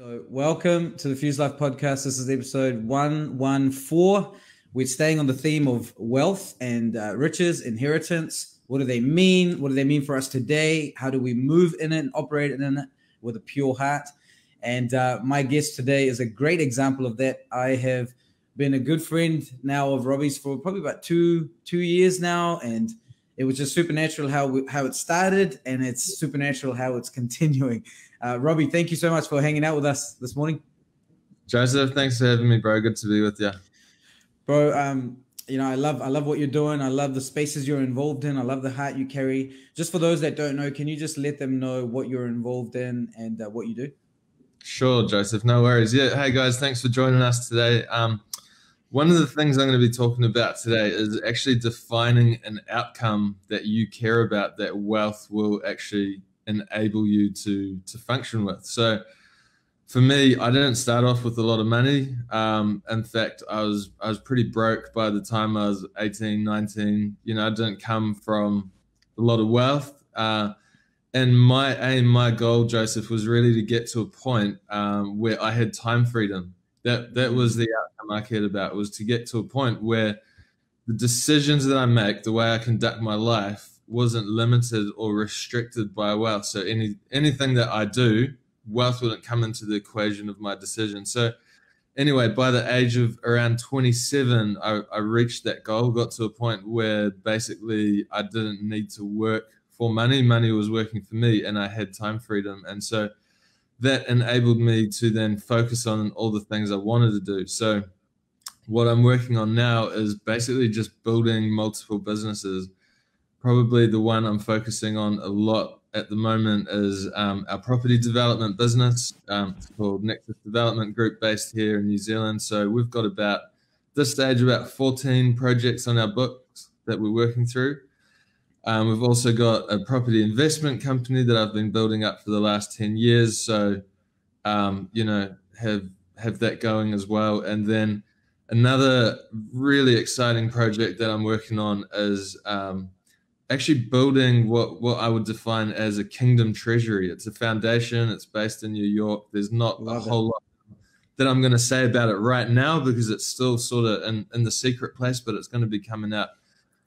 So, welcome to the Fuse Life podcast. This is episode 114. We're staying on the theme of wealth and uh, riches, inheritance. What do they mean? What do they mean for us today? How do we move in it and operate in it with a pure heart? And uh, my guest today is a great example of that. I have been a good friend now of Robbie's for probably about two two years now, and it was just supernatural how we, how it started, and it's supernatural how it's continuing. Uh, Robbie, thank you so much for hanging out with us this morning. Joseph, thanks for having me, bro. Good to be with you, bro. Um, you know, I love I love what you're doing. I love the spaces you're involved in. I love the heart you carry. Just for those that don't know, can you just let them know what you're involved in and uh, what you do? Sure, Joseph. No worries. Yeah. Hey guys, thanks for joining us today. Um, one of the things I'm going to be talking about today is actually defining an outcome that you care about that wealth will actually enable you to to function with. So for me, I didn't start off with a lot of money. Um, in fact, I was I was pretty broke by the time I was 18, 19. You know, I didn't come from a lot of wealth. Uh, and my aim, my goal, Joseph, was really to get to a point um, where I had time freedom. That that was the outcome I cared about. Was to get to a point where the decisions that I make, the way I conduct my life, wasn't limited or restricted by wealth. So any anything that I do, wealth wouldn't come into the equation of my decision. So anyway, by the age of around 27, I, I reached that goal, got to a point where basically I didn't need to work for money. Money was working for me and I had time freedom. And so that enabled me to then focus on all the things I wanted to do. So what I'm working on now is basically just building multiple businesses probably the one I'm focusing on a lot at the moment is um, our property development business. Um, it's called Nexus Development Group, based here in New Zealand. So we've got about this stage about 14 projects on our books that we're working through. Um, we've also got a property investment company that I've been building up for the last 10 years. So, um, you know, have have that going as well. And then another really exciting project that I'm working on is um, actually building what what I would define as a kingdom treasury. It's a foundation. It's based in New York. There's not Love a whole lot that I'm going to say about it right now because it's still sort of in, in the secret place, but it's going to be coming out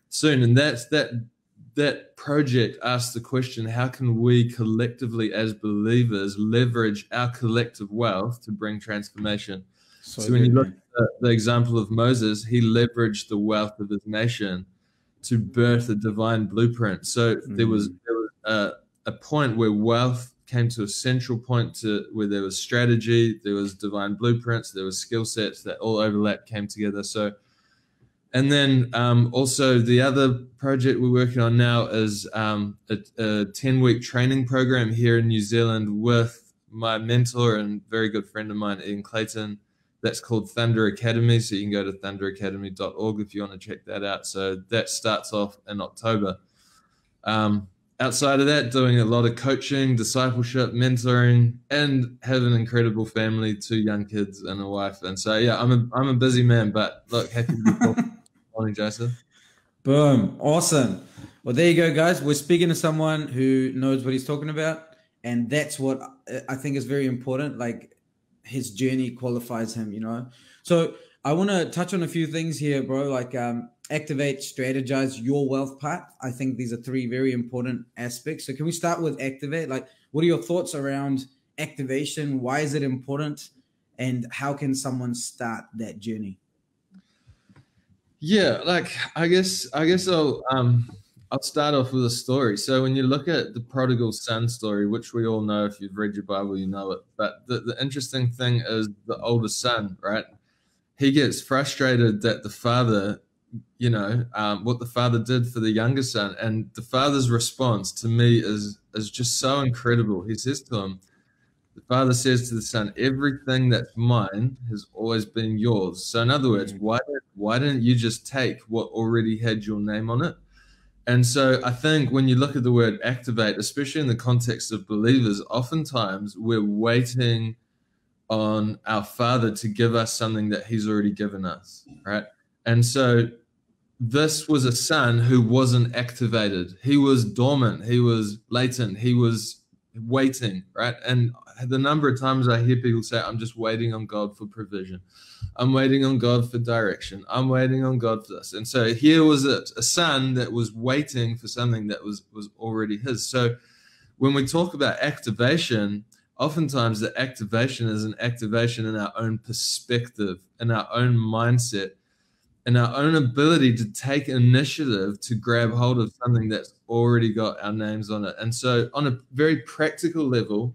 soon. And that's that that project asks the question: How can we collectively, as believers, leverage our collective wealth to bring transformation? So, so when you look at the, the example of Moses, he leveraged the wealth of his nation to birth a divine blueprint. So mm-hmm. there was, there was a, a, point where wealth came to a central point to where there was strategy, there was divine blueprints, there was skill sets that all overlap came together. So, and then um, also the other project we're working on now is um, a, a 10 week training program here in New Zealand with my mentor and very good friend of mine, Ian Clayton that's called Thunder Academy. So you can go to thunderacademy.org if you want to check that out. So that starts off in October. Um, outside of that, doing a lot of coaching, discipleship, mentoring, and have an incredible family, two young kids and a wife. And so, yeah, I'm a, I'm a busy man, but look, happy to be talking. Morning, Joseph. Boom. Awesome. Well, there you go, guys. We're speaking to someone who knows what he's talking about. And that's what I think is very important. Like, his journey qualifies him, you know. So I want to touch on a few things here, bro. Like um, activate, strategize your wealth path. I think these are three very important aspects. So can we start with activate? Like, what are your thoughts around activation? Why is it important? And how can someone start that journey? Yeah, like I guess I guess I'll um I'll start off with a story. So when you look at the prodigal son story, which we all know, if you've read your Bible, you know it. But the, the interesting thing is the older son, right? He gets frustrated that the father, you know, um, what the father did for the younger son, and the father's response to me is is just so incredible. He says to him, the father says to the son, "Everything that's mine has always been yours." So in other words, why why didn't you just take what already had your name on it? And so I think when you look at the word activate, especially in the context of believers, oftentimes we're waiting on our Father to give us something that He's already given us, right? And so this was a son who wasn't activated. He was dormant. He was latent. He was waiting, right? And the number of times I hear people say, I'm just waiting on God for provision. I'm waiting on God for direction. I'm waiting on God for this. And so here was it, a son that was waiting for something that was was already his. So when we talk about activation, oftentimes the activation is an activation in our own perspective, in our own mindset, in our own ability to take initiative to grab hold of something that's already got our names on it. And so, on a very practical level,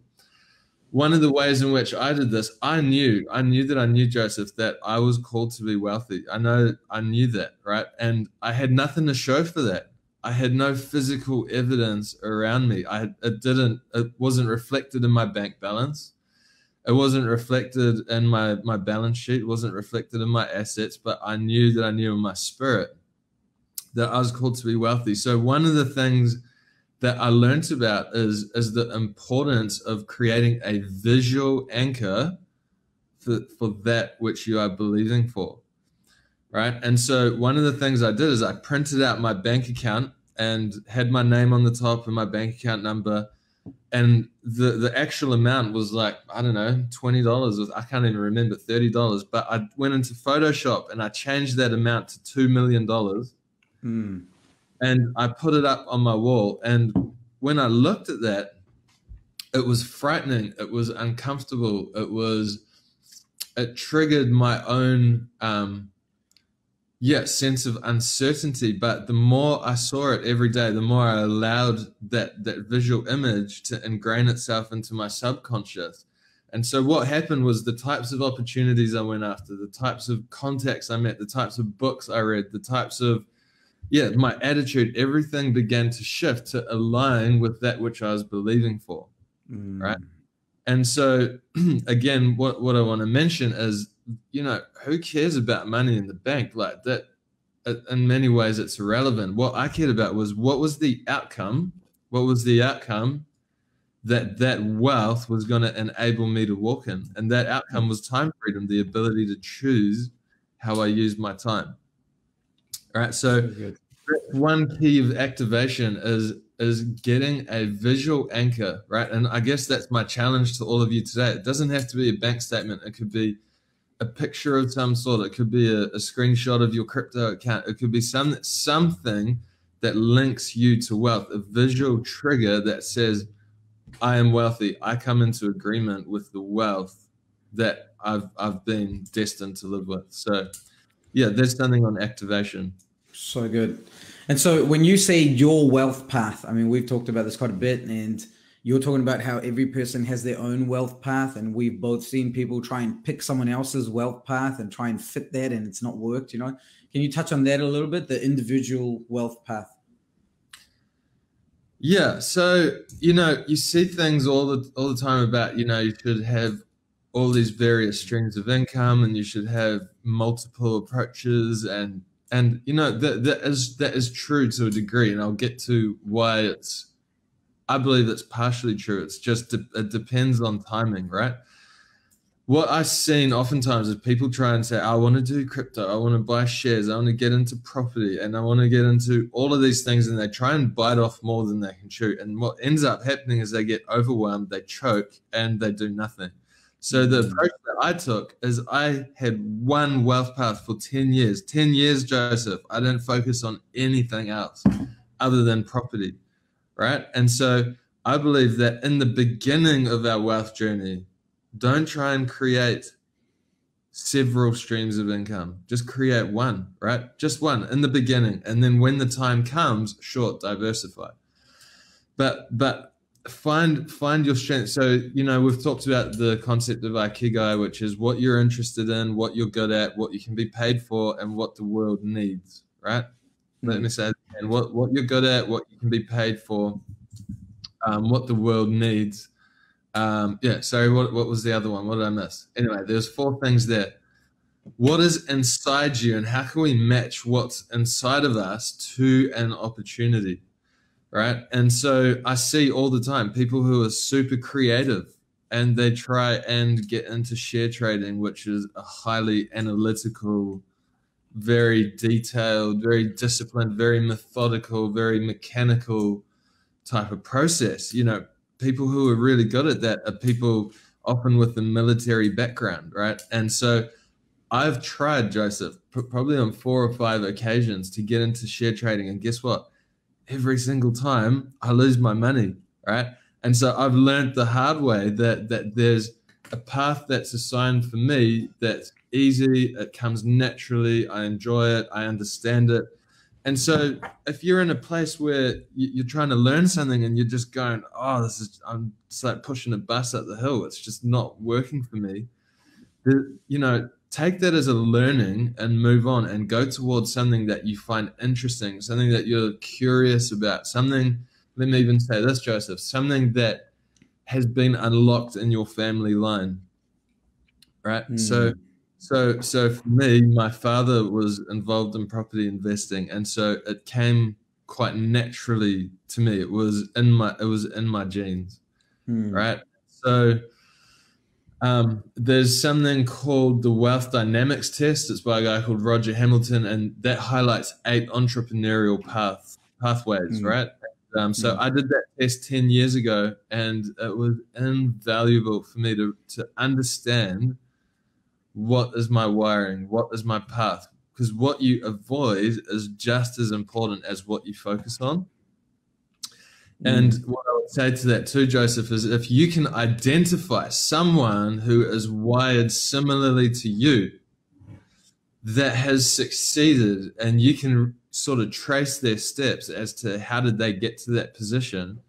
one of the ways in which I did this, I knew, I knew that I knew Joseph that I was called to be wealthy. I know I knew that, right? And I had nothing to show for that. I had no physical evidence around me. I it didn't it wasn't reflected in my bank balance. It wasn't reflected in my my balance sheet. It wasn't reflected in my assets. But I knew that I knew in my spirit that I was called to be wealthy. So one of the things that I learned about is is the importance of creating a visual anchor for for that which you are believing for right? And so one of the things I did is I printed out my bank account and had my name on the top and my bank account number. And the, the actual amount was like, I don't know, $20. I can't even remember, $30. But I went into Photoshop and I changed that amount to $2 million. Mm. And I put it up on my wall. And when I looked at that, it was frightening. It was uncomfortable. It was, it triggered my own, um, yeah sense of uncertainty but the more i saw it every day the more i allowed that that visual image to ingrain itself into my subconscious and so what happened was the types of opportunities i went after the types of contacts i met the types of books i read the types of yeah my attitude everything began to shift to align with that which i was believing for mm. right and so again what what i want to mention is you know, who cares about money in the bank? Like that, uh, in many ways, it's irrelevant. What I cared about was what was the outcome? What was the outcome that that wealth was going to enable me to walk in? And that outcome was time freedom, the ability to choose how I use my time. All right. So, one key of activation is is getting a visual anchor, right? And I guess that's my challenge to all of you today. It doesn't have to be a bank statement. It could be a picture of some sort. It could be a, a screenshot of your crypto account. It could be some something that links you to wealth, a visual trigger that says, I am wealthy. I come into agreement with the wealth that I've I've been destined to live with. So yeah, there's something on activation. So good. And so when you say your wealth path, I mean we've talked about this quite a bit and you're talking about how every person has their own wealth path and we've both seen people try and pick someone else's wealth path and try and fit that and it's not worked you know can you touch on that a little bit the individual wealth path yeah so you know you see things all the all the time about you know you should have all these various streams of income and you should have multiple approaches and and you know that that is that is true to a degree and i'll get to why it's I believe that's partially true. It's just it depends on timing, right? What I've seen oftentimes is people try and say, I want to do crypto, I want to buy shares, I want to get into property, and I want to get into all of these things, and they try and bite off more than they can chew. And what ends up happening is they get overwhelmed, they choke, and they do nothing. So the mm. approach that I took is I had one wealth path for 10 years. 10 years, Joseph. I didn't focus on anything else other than property right? And so I believe that in the beginning of our wealth journey, don't try and create several streams of income. Just create one, right? Just one in the beginning. And then when the time comes, short, diversify. But but find find your strength. So, you know, we've talked about the concept of Ikigai, which is what you're interested in, what you're good at, what you can be paid for, and what the world needs, right? Let me say and what what you're good at, what you can be paid for, um, what the world needs. Um, yeah, sorry, what what was the other one? What did I miss? Anyway, there's four things there. What is inside you, and how can we match what's inside of us to an opportunity, right? And so I see all the time people who are super creative and they try and get into share trading, which is a highly analytical very detailed, very disciplined, very methodical, very mechanical type of process. You know, people who are really good at that are people often with a military background, right? And so I've tried, Joseph, probably on four or five occasions to get into share trading. And guess what? Every single time I lose my money, right? And so I've learned the hard way that that there's a path that's assigned for me that's easy, it comes naturally, I enjoy it, I understand it. And so if you're in a place where you're trying to learn something and you're just going, oh, this is, I'm just like pushing a bus up the hill, it's just not working for me. You know, take that as a learning and move on and go towards something that you find interesting, something that you're curious about, something, let me even say this, Joseph, something that has been unlocked in your family line. Right. Mm. So, so, so for me, my father was involved in property investing, and so it came quite naturally to me. It was in my, it was in my genes. Mm. Right. So, um, there's something called the Wealth Dynamics Test. It's by a guy called Roger Hamilton, and that highlights eight entrepreneurial path pathways, mm. right? Um, so mm. I did that test ten years ago, and it was invaluable for me to to understand what is my wiring, what is my path, because what you avoid is just as important as what you focus on. And mm. what I would say to that too, Joseph, is if you can identify someone who is wired similarly to you that has succeeded and you can sort of trace their steps as to how did they get to that position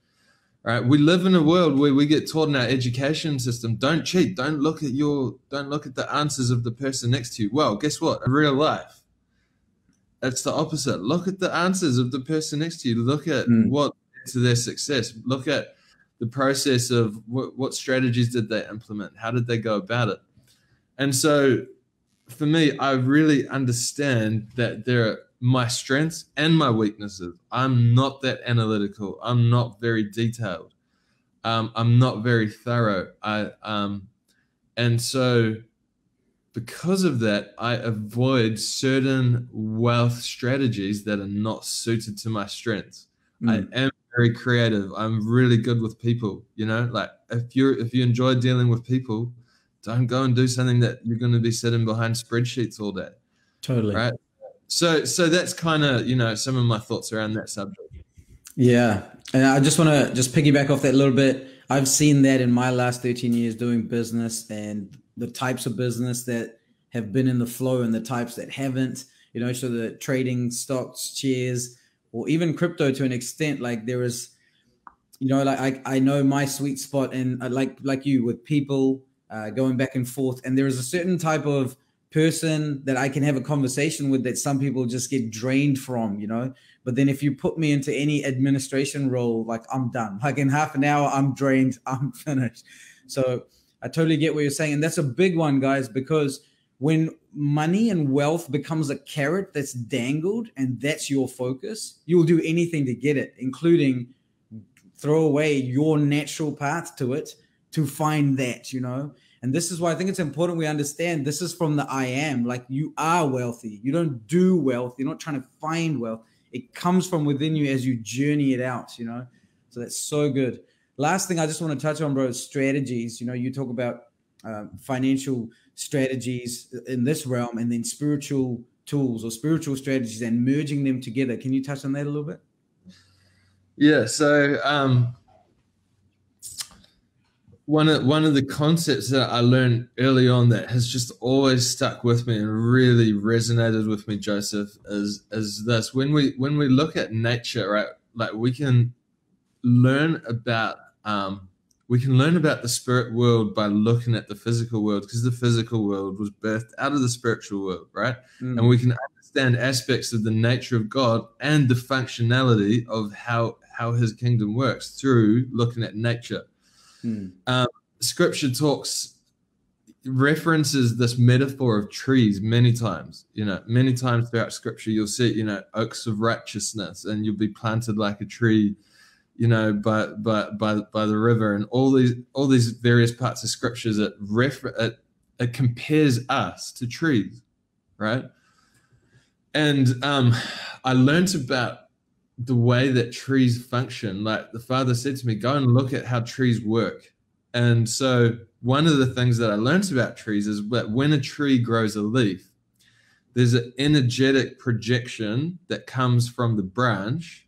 right? We live in a world where we get taught in our education system don't cheat. Don't look at your don't look at the answers of the person next to you. Well guess what? In real life it's the opposite. Look at the answers of the person next to you. Look at mm. what to their success. Look at the process of what, what strategies did they implement? How did they go about it? And so for me, I really understand that there are my strengths and my weaknesses. I'm not that analytical. I'm not very detailed. Um, I'm not very thorough. I um, and so because of that, I avoid certain wealth strategies that are not suited to my strengths. Mm. I am very creative. I'm really good with people. You know, like if you're if you enjoy dealing with people, don't go and do something that you're going to be sitting behind spreadsheets all day. Totally. Right. So so that's kind of you know some of my thoughts around that subject. Yeah, and I just want to just piggyback off that a little bit. I've seen that in my last 13 years doing business and the types of business that have been in the flow and the types that haven't. You know, so the trading stocks, shares, or even crypto to an extent like there is you know like i, I know my sweet spot and uh, like like you with people uh, going back and forth and there is a certain type of person that i can have a conversation with that some people just get drained from you know? But then if you put me into any administration role like i'm done. Like in half an hour i'm drained. I'm finished. So i totally get what you're saying and that's a big one guys because when money and wealth becomes a carrot that's dangled and that's your focus, you will do anything to get it, including throw away your natural path to it to find that, you know? And this is why I think it's important we understand this is from the I am. Like you are wealthy. You don't do wealth. You're not trying to find wealth. It comes from within you as you journey it out, you know? So that's so good. Last thing I just want to touch on, bro, is strategies. You know, you talk about uh, financial strategies in this realm and then spiritual tools or spiritual strategies and merging them together. Can you touch on that a little bit? Yeah. So, um, one of one of the concepts that I learned early on that has just always stuck with me and really resonated with me, Joseph, is is this: when we when we look at nature, right, like we can learn about um, we can learn about the spirit world by looking at the physical world because the physical world was birthed out of the spiritual world, right? Mm. And we can understand aspects of the nature of God and the functionality of how how His kingdom works through looking at nature. Mm. Um, scripture talks references this metaphor of trees many times you know many times throughout scripture you'll see you know oaks of righteousness and you'll be planted like a tree you know, by by by by the river and all these all these various parts of scriptures that refer it, it compares us to trees, right? And um, I learned about the way that trees function. Like the father said to me, go and look at how trees work. And so one of the things that I learned about trees is that when a tree grows a leaf, there's an energetic projection that comes from the branch,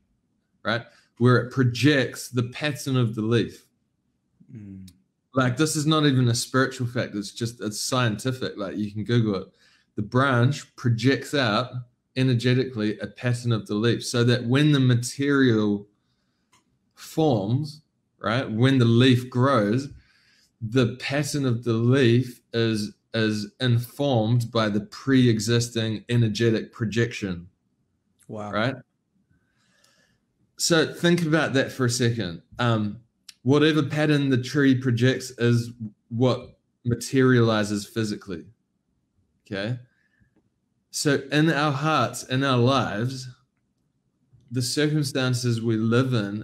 right? Where it projects the pattern of the leaf. Mm. Like this is not even a spiritual fact, it's just it's scientific. Like you can Google it. The branch projects out energetically a pattern of the leaf so that when the material forms, right, when the leaf grows, the pattern of the leaf is is informed by the pre-existing energetic projection. Wow. Right? So think about that for a second. Um, whatever pattern the tree projects is what materializes physically. Okay. So, in our hearts, in our lives, the circumstances we live in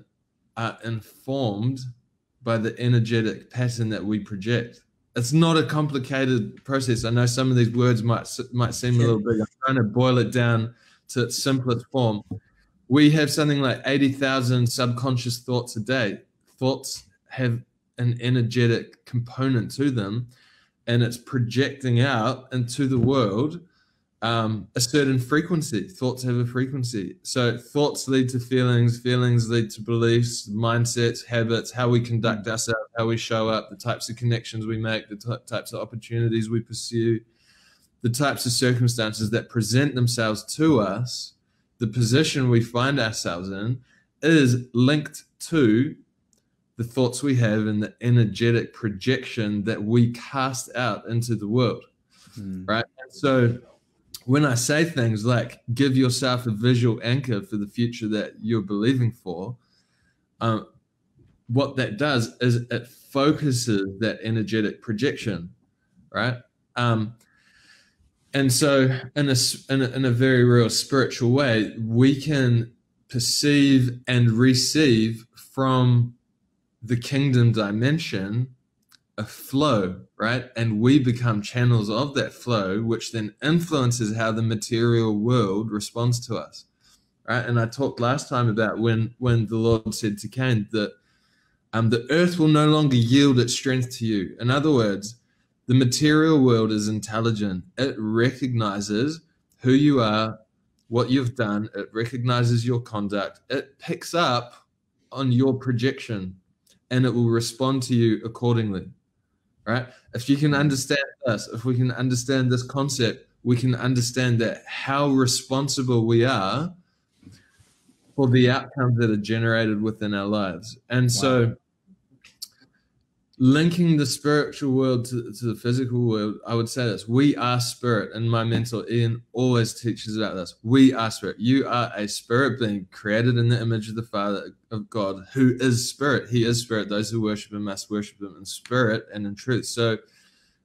are informed by the energetic pattern that we project. It's not a complicated process. I know some of these words might might seem a little big. I'm trying to boil it down to its simplest form. We have something like 80,000 subconscious thoughts a day. Thoughts have an energetic component to them, and it's projecting out into the world um, a certain frequency. Thoughts have a frequency. So thoughts lead to feelings, feelings lead to beliefs, mindsets, habits, how we conduct mm. ourselves, how we show up, the types of connections we make, the t- types of opportunities we pursue, the types of circumstances that present themselves to us, the position we find ourselves in is linked to the thoughts we have and the energetic projection that we cast out into the world. Mm. Right. And so when I say things like give yourself a visual anchor for the future that you're believing for, um, what that does is it focuses that energetic projection, right? Um, and so, in a, in a in a very real spiritual way, we can perceive and receive from the kingdom dimension a flow, right? And we become channels of that flow, which then influences how the material world responds to us, right? And I talked last time about when when the Lord said to Cain that um, the earth will no longer yield its strength to you. In other words, the material world is intelligent. It recognizes who you are, what you've done. It recognizes your conduct. It picks up on your projection, and it will respond to you accordingly right? If you can understand this, if we can understand this concept, we can understand that how responsible we are for the outcomes that are generated within our lives. And wow. so linking the spiritual world to, to, the physical world, I would say this we are spirit. And my mentor, Ian, always teaches about this. We are spirit. You are a spirit being created in the image of the Father of God, who is spirit. He is spirit. Those who worship him must worship him in spirit and in truth. So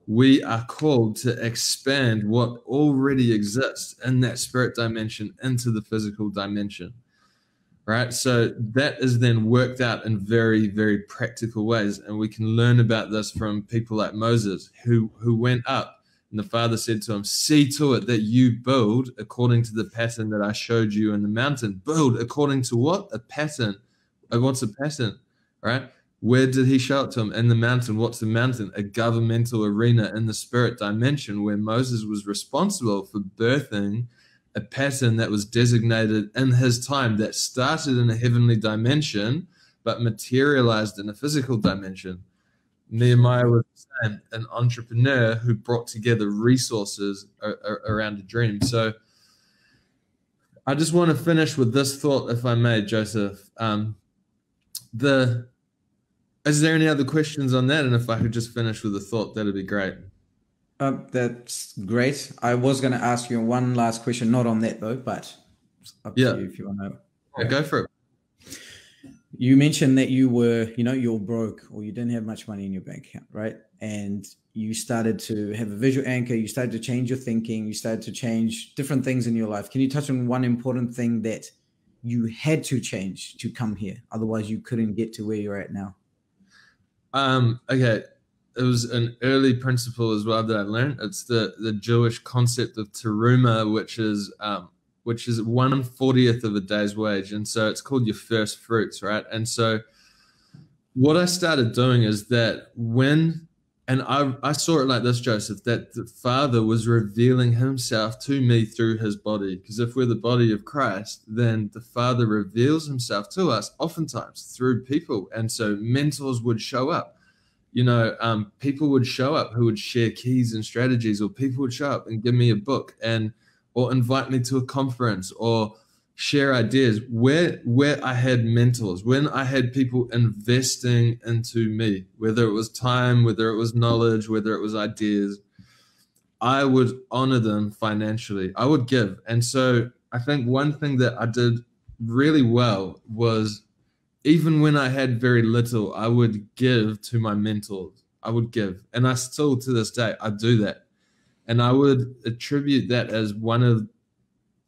we are called to expand what already exists in that spirit dimension into the physical dimension right? So that is then worked out in very, very practical ways. And we can learn about this from people like Moses, who, who went up and the father said to him, See to it that you build according to the pattern that I showed you in the mountain. Build according to what? A pattern. Uh, what's a pattern, right? Where did he show it to him? In the mountain. What's the mountain? A governmental arena in the spirit dimension where Moses was responsible for birthing a pattern that was designated in his time that started in a heavenly dimension but materialized in a physical dimension. Nehemiah was an entrepreneur who brought together resources around a dream. So I just want to finish with this thought, if I may, Joseph. Um, the is there any other questions on that? And if I could just finish with a thought, that'd be great. Uh, that's great. I was going to ask you one last question, not on that though, but up yeah. to you if you want to. Yeah, go for it. You mentioned that you were, you know, you're broke or you didn't have much money in your bank account, right? And you started to have a visual anchor. You started to change your thinking. You started to change different things in your life. Can you touch on one important thing that you had to change to come here? Otherwise, you couldn't get to where you're at now. Um. Okay it was an early principle as well that I learned. It's the the Jewish concept of terumah, which is um, which is one fortieth of a day's wage. And so it's called your first fruits, right? And so what I started doing is that when and I, I saw it like this, Joseph, that the Father was revealing himself to me through his body. Because if we're the body of Christ, then the Father reveals himself to us oftentimes through people. And so mentors would show up. You know, um, people would show up who would share keys and strategies, or people would show up and give me a book and or invite me to a conference or share ideas where where I had mentors, when I had people investing into me, whether it was time, whether it was knowledge, whether it was ideas, I would honor them financially. I would give. And so I think one thing that I did really well was even when I had very little, I would give to my mentors. I would give. And I still to this day I do that. And I would attribute that as one of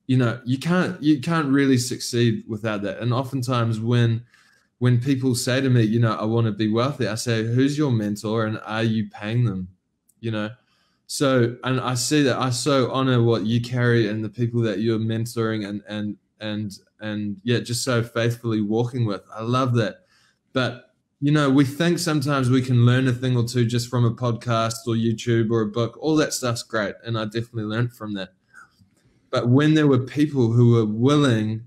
you know you can't you can't really succeed without that and oftentimes when when people say to me you know i want to be wealthy i say who's your mentor and are you paying them you know so and i see that i so honor what you carry and the people that you're mentoring and and and and yeah just so faithfully walking with i love that but you know we think sometimes we can learn a thing or two just from a podcast or youtube or a book all that stuff's great and i definitely learned from that but when there were people who were willing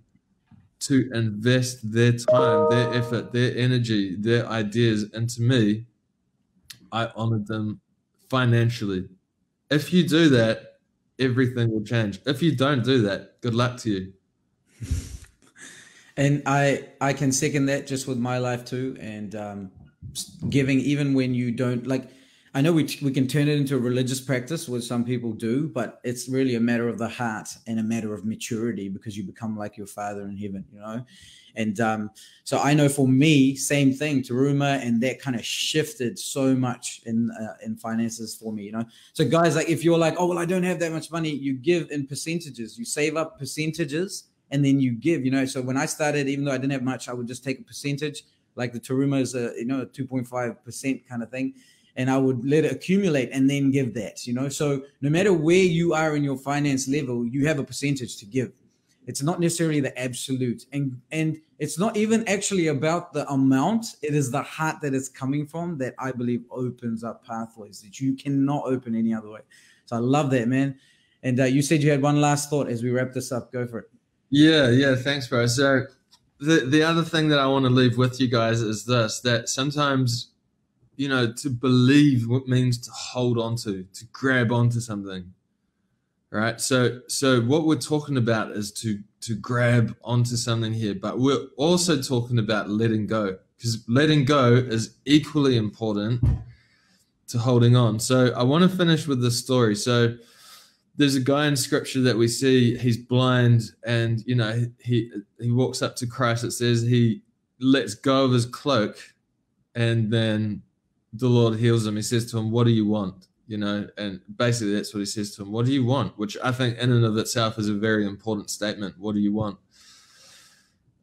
to invest their time, their effort, their energy, their ideas into me, I honored them financially. If you do that, everything will change. If you don't do that, good luck to you. and I I can second that just with my life too, and um, giving even when you don't like I know we, we can turn it into a religious practice, which some people do, but it's really a matter of the heart and a matter of maturity because you become like your father in heaven, you know? And um, so I know for me, same thing, Terumah, and that kind of shifted so much in uh, in finances for me, you know? So guys, like if you're like, oh, well, I don't have that much money, you give in percentages, you save up percentages and then you give, you know? So when I started, even though I didn't have much, I would just take a percentage, like the Terumah is a, you know, 2.5% kind of thing and I would let it accumulate and then give that, you know. So no matter where you are in your finance level, you have a percentage to give. It's not necessarily the absolute. And and it's not even actually about the amount. It is the heart that it's coming from that I believe opens up pathways that you cannot open any other way. So I love that, man. And uh, you said you had one last thought as we wrap this up. Go for it. Yeah, yeah. Thanks, bro. So the the other thing that I want to leave with you guys is this: that sometimes you know, to believe what means to hold on to, to grab onto something. Right. So so what we're talking about is to to grab onto something here, but we're also talking about letting go. Because letting go is equally important to holding on. So I want to finish with this story. So there's a guy in scripture that we see he's blind and you know he he walks up to Christ it says he lets go of his cloak and then the Lord heals him, he says to him, What do you want? You know, and basically that's what he says to him. What do you want? Which I think in and of itself is a very important statement. What do you want?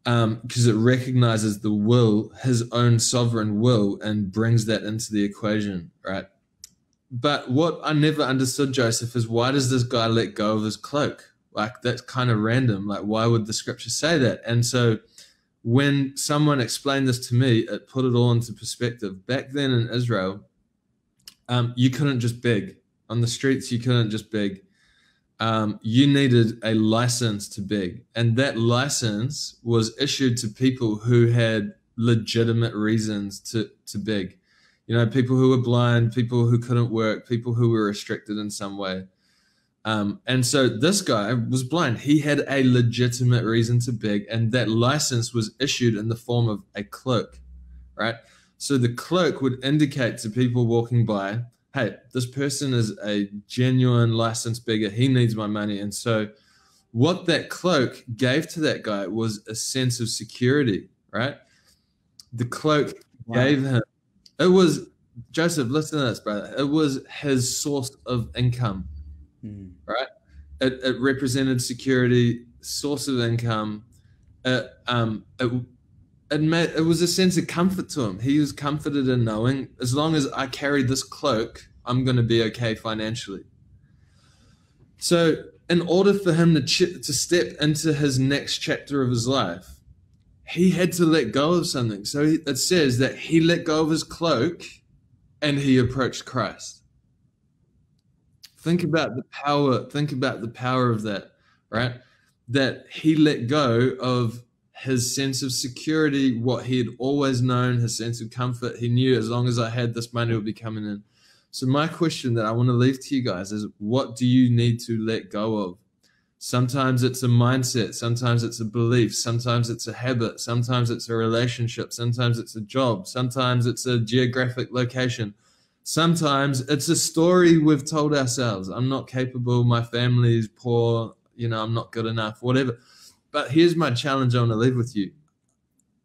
Because um, it recognizes the will, his own sovereign will, and brings that into the equation, right? But what I never understood, Joseph, is why does this guy let go of his cloak? Like that's kind of random. Like why would the scripture say that? And so when someone explained this to me, it put it all into perspective. Back then in Israel, um, you couldn't just beg on the streets. You couldn't just beg. Um, you needed a license to beg, and that license was issued to people who had legitimate reasons to to beg. You know, people who were blind, people who couldn't work, people who were restricted in some way. Um, and so this guy was blind. He had a legitimate reason to beg, and that license was issued in the form of a cloak, right? So the cloak would indicate to people walking by, hey, this person is a genuine licensed beggar. He needs my money. And so what that cloak gave to that guy was a sense of security, right? The cloak wow. gave him, it was, Joseph, listen to this, brother. It was his source of income mm. right? It, it, represented security, source of income. It, um, it, it, made, it was a sense of comfort to him. He was comforted in knowing as long as I carry this cloak, I'm going to be okay financially. So in order for him to, ch- to step into his next chapter of his life, he had to let go of something. So it says that he let go of his cloak and he approached Christ. Think about the power, think about the power of that, right? That he let go of his sense of security, what he had always known, his sense of comfort. He knew as long as I had this money would be coming in. So my question that I want to leave to you guys is what do you need to let go of? Sometimes it's a mindset, sometimes it's a belief, sometimes it's a habit, sometimes it's a relationship, sometimes it's a job, sometimes it's a geographic location. Sometimes it's a story we've told ourselves. I'm not capable, my family is poor, you know, I'm not good enough, whatever. But here's my challenge I want to leave with you.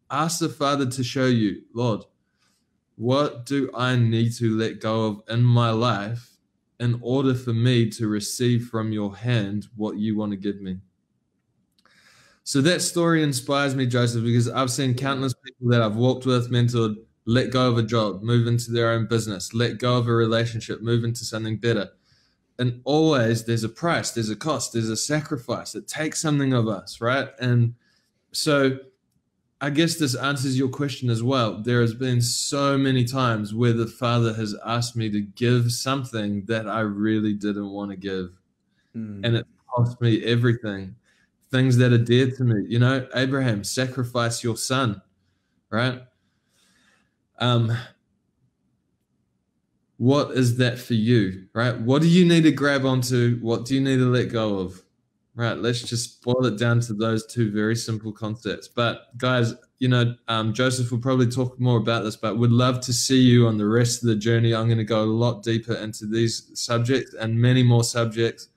Ask the Father to show you, Lord, what do I need to let go of in my life in order for me to receive from your hand what you want to give me. So that story inspires me, Joseph, because I've seen countless people that I've walked with, mentored, let go of a job, move into their own business, let go of a relationship, move into something better. And always there's a price, there's a cost, there's a sacrifice. It takes something of us, right? And so I guess this answers your question as well. There has been so many times where the Father has asked me to give something that I really didn't want to give. Mm. And it cost me everything. Things that are dear to me. You know, Abraham, sacrifice your son, right? Um, what is that for you, right? What do you need to grab onto? What do you need to let go of? Right, let's just boil it down to those two very simple concepts. But guys, you know, um, Joseph will probably talk more about this, but would love to see you on the rest of the journey. I'm going to go a lot deeper into these subjects and many more subjects.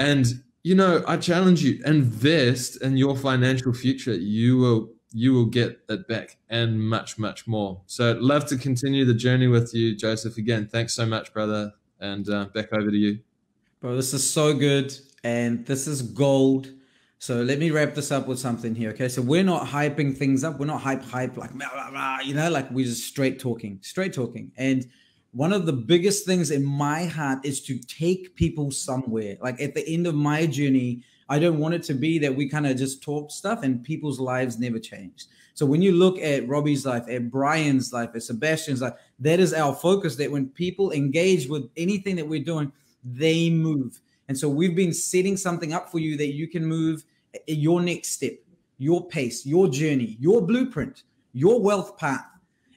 And you know, I challenge you: invest in your financial future. You will you will get it back and much much more. So, love to continue the journey with you, Joseph. Again, thanks so much, brother, and uh, back over to you. Bro, this is so good and this is gold. So let me wrap this up with something here. Okay. So we're not hyping things up. We're not hype, hype, like, blah, blah, blah, you know, like we're just straight talking, straight talking. And one of the biggest things in my heart is to take people somewhere. Like at the end of my journey, I don't want it to be that we kind of just talk stuff and people's lives never change. So when you look at Robbie's life, at Brian's life, at Sebastian's life, that is our focus. That when people engage with anything that we're doing, they move. And so we've been setting something up for you that you can move your next step, your pace, your journey, your blueprint, your wealth path,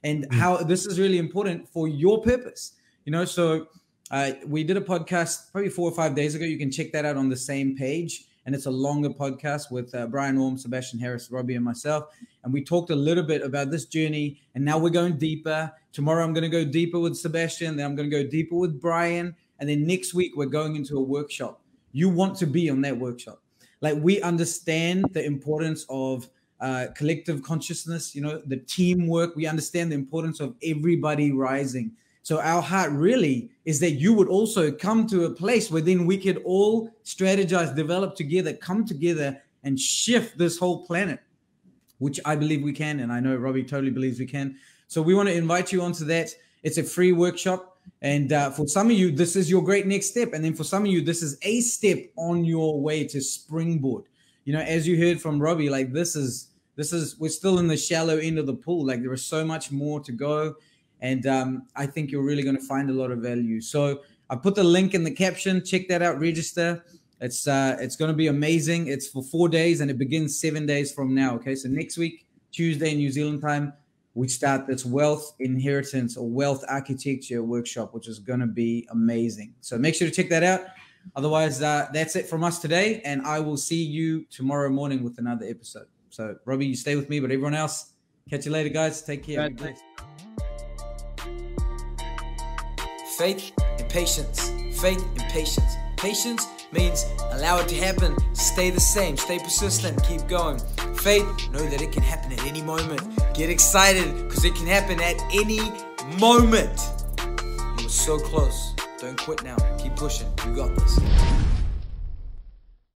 and mm. how this is really important for your purpose. You know, so uh, we did a podcast probably four or five days ago. You can check that out on the same page. And it's a longer podcast with uh, Brian Orme, Sebastian Harris, Robbie, and myself. And we talked a little bit about this journey. And now we're going deeper. Tomorrow, I'm going to go deeper with Sebastian. Then I'm going to go deeper with Brian. And then next week, we're going into a workshop. You want to be on that workshop. Like we understand the importance of uh, collective consciousness, you know, the teamwork. We understand the importance of everybody rising. So our heart really is that you would also come to a place where then we could all strategize, develop together, come together and shift this whole planet, which I believe we can. And I know Robbie totally believes we can. So we want to invite you onto that. It's a free workshop. And uh, for some of you, this is your great next step. And then for some of you, this is a step on your way to springboard. You know, as you heard from Robbie, like this is this is we're still in the shallow end of the pool. Like there is so much more to go. And um, I think you're really going to find a lot of value. So I put the link in the caption. Check that out. Register. It's uh, it's going to be amazing. It's for four days and it begins seven days from now. Okay, so next week, Tuesday, New Zealand time, we start this wealth inheritance or wealth architecture workshop, which is going to be amazing. So make sure to check that out. Otherwise, uh, that's it from us today. And I will see you tomorrow morning with another episode. So, Robbie, you stay with me, but everyone else, catch you later, guys. Take care. Faith and patience. Faith and patience. Patience means allow it to happen. Stay the same. Stay persistent. Keep going. Faith, know that it can happen at any moment. Get excited because it can happen at any moment. You are so close. Don't quit now. Keep pushing. You got this.